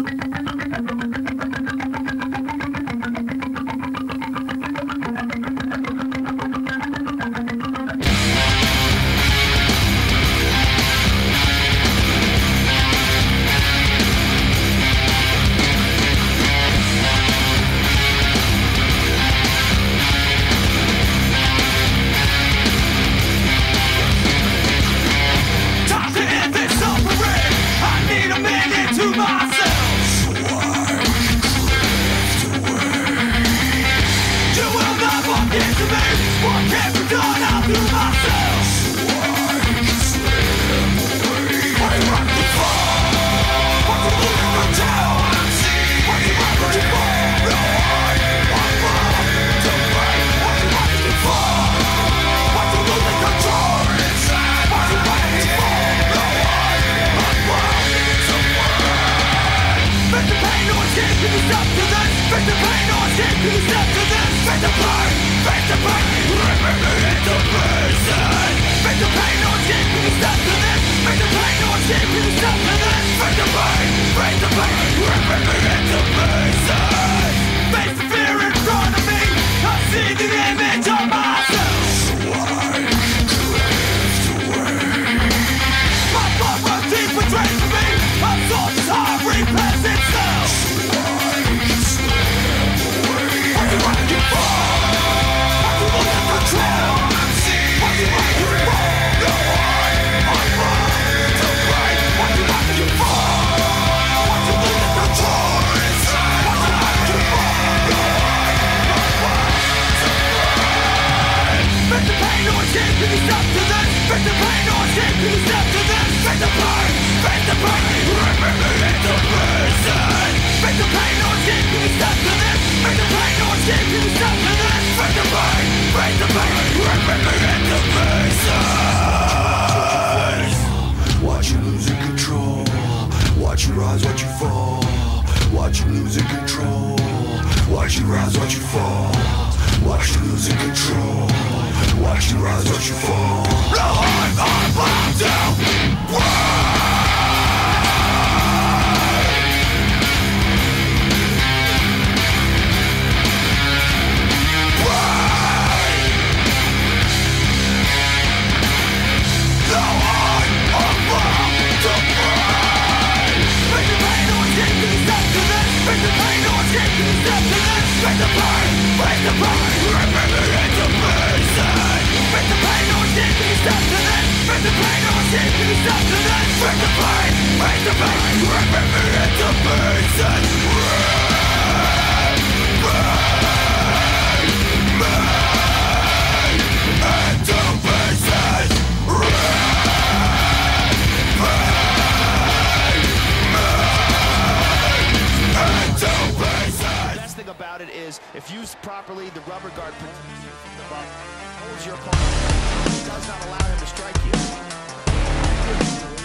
Thank you. Face the pain, no escape It's up to this Face the pain, no escape It's up to this Face the pain, face the pain Rip me into pieces Face the fear in front of me. I see the image Watch you rise, watch you fall. Watch you losing control. Watch you rise, watch you fall. Watch you losing control. Watch you rise, watch you fall. about it is if used properly, the rubber guard protects you from the holds your does not allow him to strike you.